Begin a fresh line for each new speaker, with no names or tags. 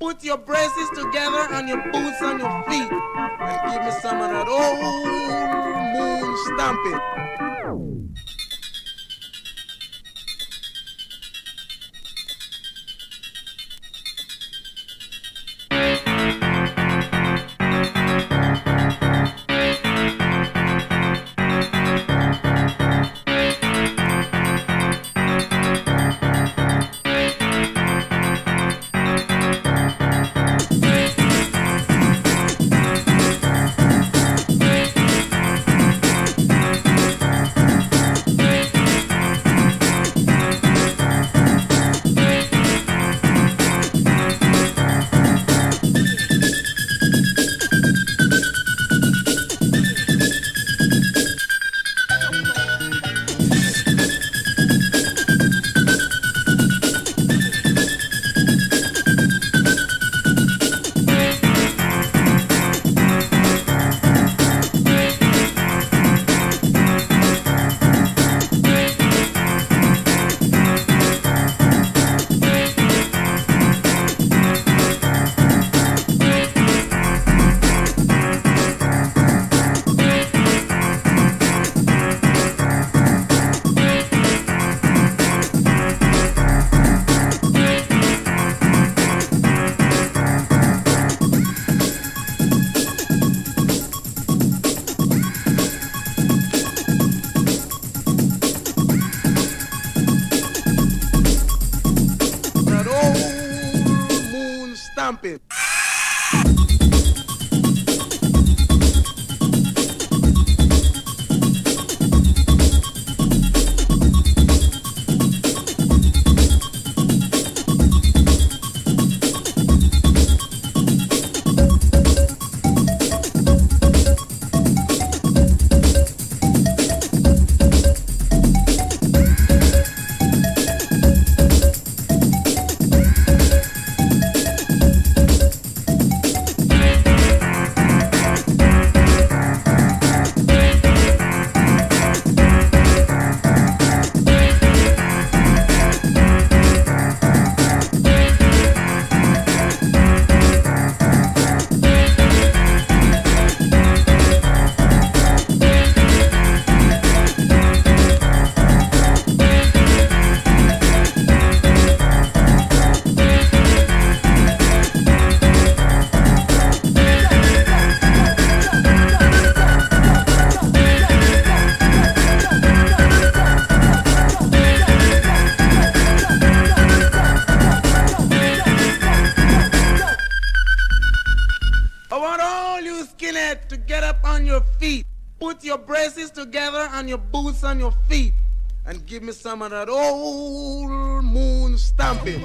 Put your braces together and your boots on your feet. And give me some of that old moon stomping. Moon skinhead to get up on your feet. Put your braces together and your boots on your feet. And give me some of that old moon stomping.